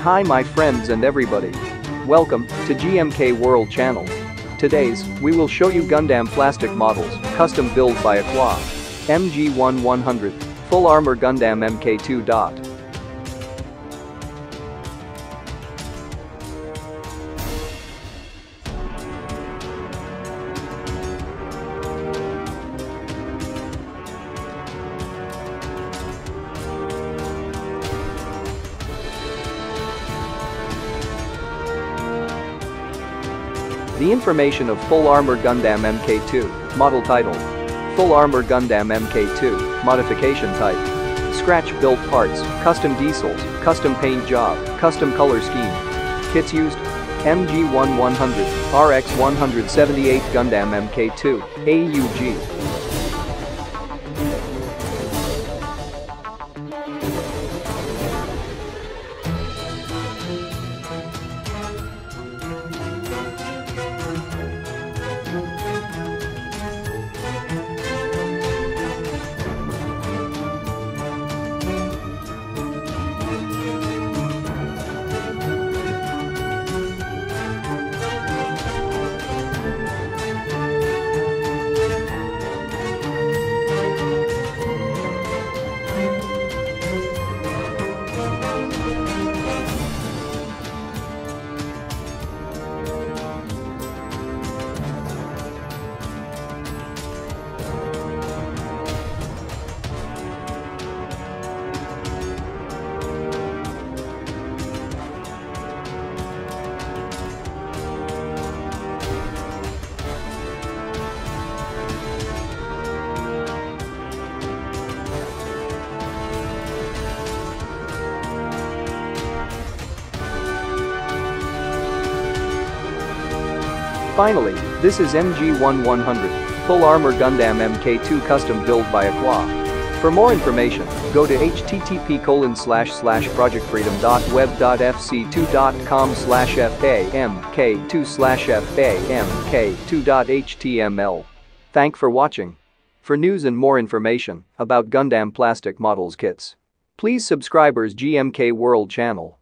Hi my friends and everybody. Welcome to GMK World channel. Today's, we will show you Gundam plastic models, custom built by Aqua. MG1 100, full armor Gundam MK2. The information of Full Armor Gundam MK2, model title. Full Armor Gundam MK2, modification type. Scratch built parts, custom decals, custom paint job, custom color scheme. Kits used MG1 100, RX 178 Gundam MK2, AUG. Finally, this is MG1 100, full armor Gundam MK2 custom build by Aqua. For more information, go to http colon slash slash projectfreedom.web.fc2.com slash famk2 slash famk2.html. Thank for watching. For news and more information about Gundam plastic models kits, please subscribers GMK World channel.